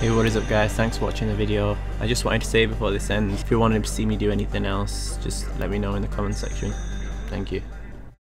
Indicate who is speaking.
Speaker 1: Hey what is up guys, thanks for watching the video. I just wanted to say before this ends, if you wanted to see me do anything else, just let me know in the comment section. Thank you.